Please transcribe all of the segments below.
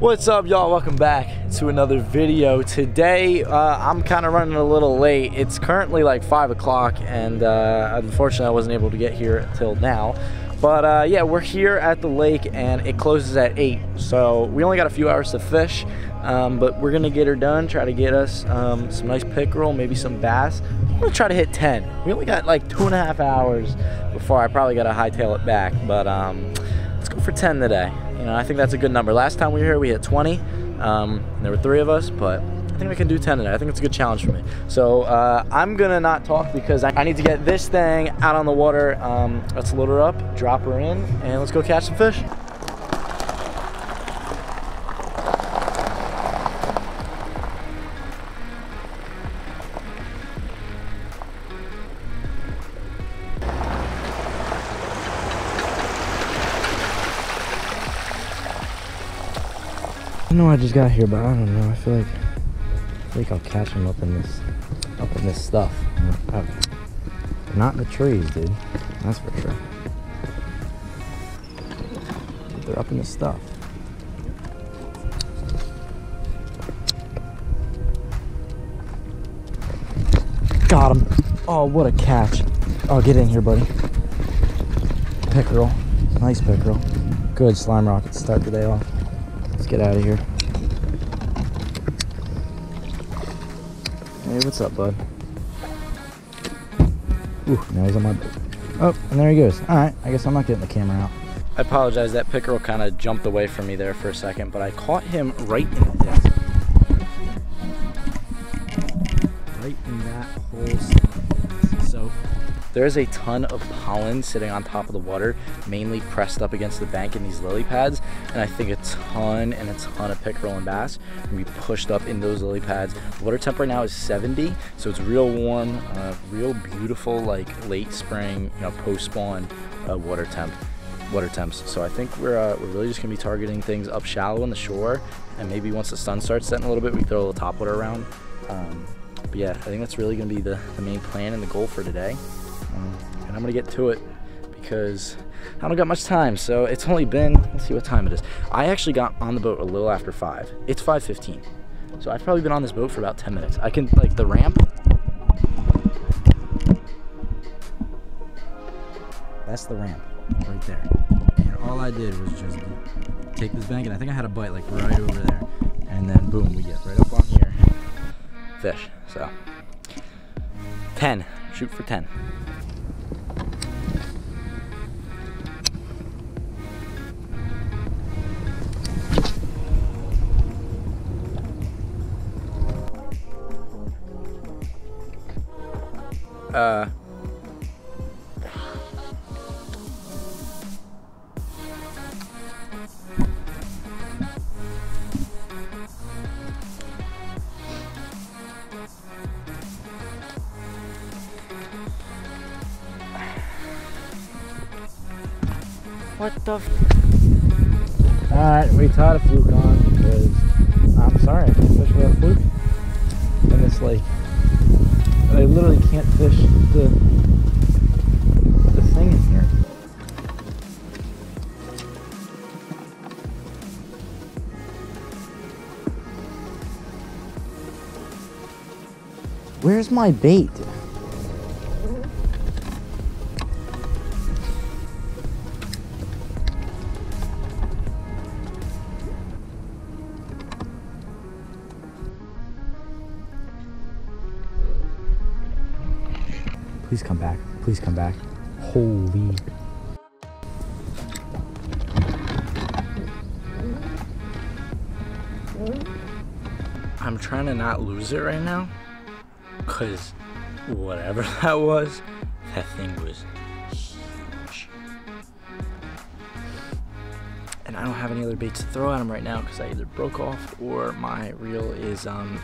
What's up y'all? Welcome back to another video. Today uh, I'm kind of running a little late. It's currently like 5 o'clock and uh, unfortunately I wasn't able to get here until now. But uh, yeah, we're here at the lake and it closes at 8. So we only got a few hours to fish, um, but we're to get her done, try to get us um, some nice pickerel, maybe some bass. I'm to try to hit 10. We only got like two and a half hours before I probably got to hightail it back. But um, let's go for 10 today. You know, I think that's a good number. Last time we were here, we hit 20. Um, there were three of us, but I think I can do 10 today. I think it's a good challenge for me. So uh, I'm gonna not talk because I need to get this thing out on the water. Um, let's load her up, drop her in, and let's go catch some fish. I know I just got here, but I don't know. I feel like I think I'll catch them up in this up in this stuff. Not in the trees, dude. That's for sure. They're up in the stuff. Got him. Oh, what a catch. Oh, get in here, buddy. Pickerel. Nice pickerel. Good slime rocket to start the day off. Get out of here. Hey, what's up, bud? Ooh, now he's on my. Oh, and there he goes. All right, I guess I'm not getting the camera out. I apologize, that pickerel kind of jumped away from me there for a second, but I caught him right in the desk. There's a ton of pollen sitting on top of the water, mainly pressed up against the bank in these lily pads. And I think a ton and a ton of pickerel and bass can be pushed up in those lily pads. Water temp right now is 70, so it's real warm, uh, real beautiful, like late spring, you know, post spawn uh, water temp. Water temps. So I think we're uh, we're really just gonna be targeting things up shallow in the shore, and maybe once the sun starts setting a little bit, we throw a little top water around. Um, but yeah, I think that's really gonna be the, the main plan and the goal for today. And I'm gonna get to it because I don't got much time. So it's only been, let's see what time it is. I actually got on the boat a little after five. It's 5.15. So I've probably been on this boat for about 10 minutes. I can, like the ramp. That's the ramp right there. And all I did was just take this bank and I think I had a bite like right over there. And then boom, we get right up on here. Fish, so. 10, shoot for 10. Uh. What the Alright, we tied a fluke on because I'm sorry, I can't fish without a fluke in this lake. I literally can't fish the the thing in here. Where's my bait? Please come back. Please come back. Holy. I'm trying to not lose it right now. Because whatever that was, that thing was huge. And I don't have any other baits to throw at him right now because I either broke off or my reel is um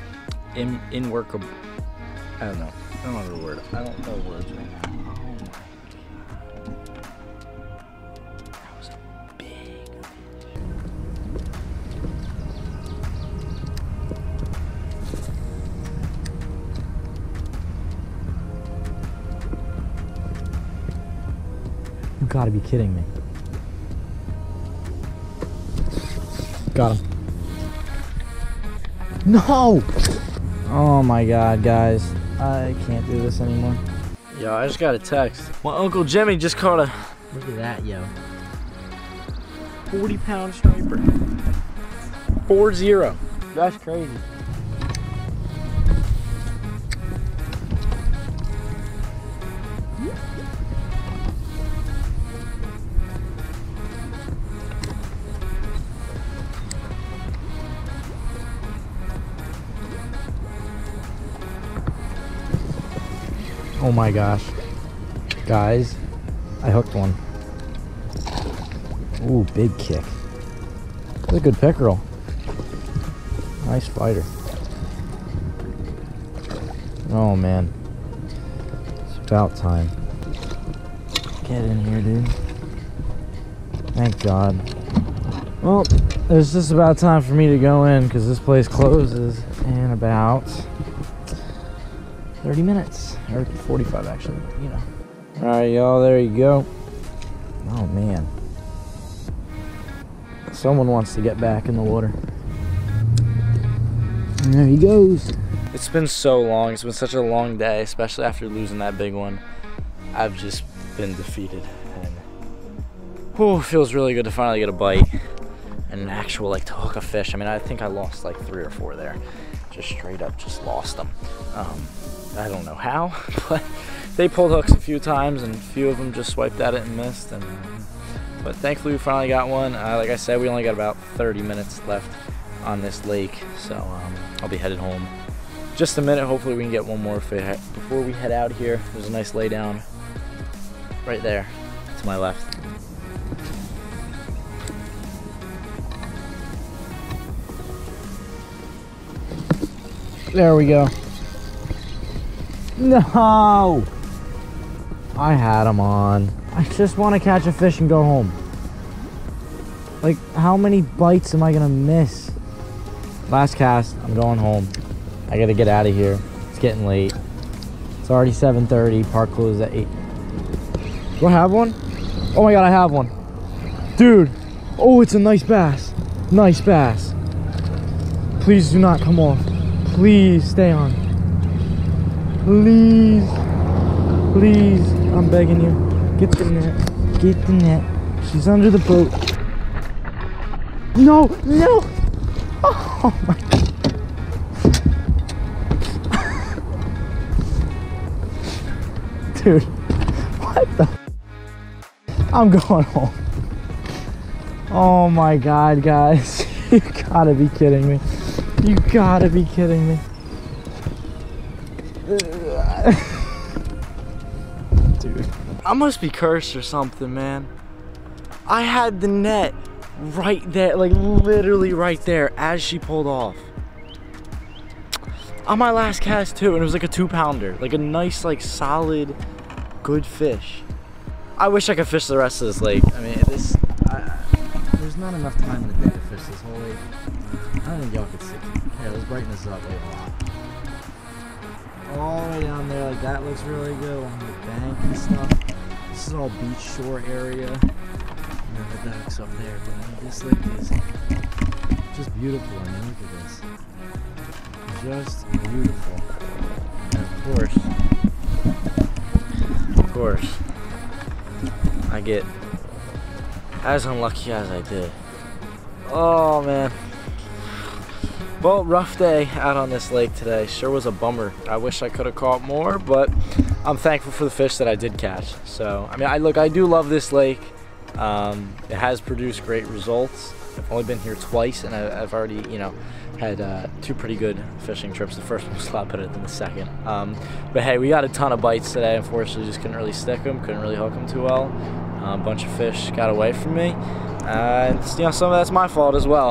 in, in workable. I don't know. I don't know the word. I don't know words right now. Oh my god. That was a big You gotta be kidding me. Got him. No! Oh my god, guys. I can't do this anymore. Yo, I just got a text. My Uncle Jimmy just caught a... Look at that, yo. 40 pound striper. 4-0. That's crazy. Oh my gosh. Guys, I hooked one. Ooh, big kick. That's a good pickerel. Nice fighter. Oh man. It's about time. Get in here, dude. Thank God. Well, it's just about time for me to go in because this place closes in about 30 minutes. Or 45 actually, you know. Alright, y'all, there you go. Oh man. Someone wants to get back in the water. And there he goes. It's been so long. It's been such a long day, especially after losing that big one. I've just been defeated. And whew, feels really good to finally get a bite. And an actual, like, to hook a fish. I mean, I think I lost like three or four there. Just straight up just lost them. Um, I don't know how, but they pulled hooks a few times and a few of them just swiped at it and missed. And But thankfully we finally got one. Uh, like I said, we only got about 30 minutes left on this lake, so um, I'll be headed home. Just a minute, hopefully we can get one more before we head out here. There's a nice lay down right there to my left. There we go. No! I had him on. I just want to catch a fish and go home. Like, how many bites am I going to miss? Last cast, I'm going home. I got to get out of here. It's getting late. It's already 7.30. Park closes at 8. Do I have one? Oh my god, I have one. Dude. Oh, it's a nice bass. Nice bass. Please do not come off. Please stay on. Please. Please. I'm begging you. Get the net. Get the net. She's under the boat. No, no. Oh my Dude, what the? I'm going home. Oh my god, guys. you gotta be kidding me. You gotta be kidding me. Dude. I must be cursed or something, man. I had the net right there, like literally right there as she pulled off. On my last cast too, and it was like a two pounder. Like a nice, like solid, good fish. I wish I could fish the rest of this lake. I mean, this, I, there's not enough time in the day to fish this whole lake. I don't think y'all could see. Yeah, let's brighten this up a lot all the way down there. Like that looks really good on the bank and stuff. This is all beach shore area. And then the docks up there. But this lake is just beautiful. I mean, look at this. Just beautiful. And of course, of course, I get as unlucky as I did. Oh man. Well, rough day out on this lake today. Sure was a bummer. I wish I could have caught more, but I'm thankful for the fish that I did catch. So, I mean, I look, I do love this lake. Um, it has produced great results. I've only been here twice, and I, have already, you know, had uh, two pretty good fishing trips. The first one was a lot better than the second. Um, but hey, we got a ton of bites today. Unfortunately, just couldn't really stick them, couldn't really hook them too well. Uh, a bunch of fish got away from me, and you know, some of that's my fault as well.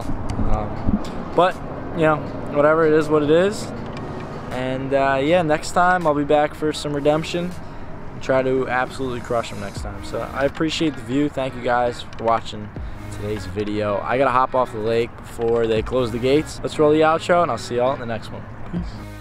Um, but you know, whatever it is, what it is. And uh, yeah, next time I'll be back for some redemption. Try to absolutely crush them next time. So I appreciate the view. Thank you guys for watching today's video. I gotta hop off the lake before they close the gates. Let's roll the outro and I'll see y'all in the next one. Peace.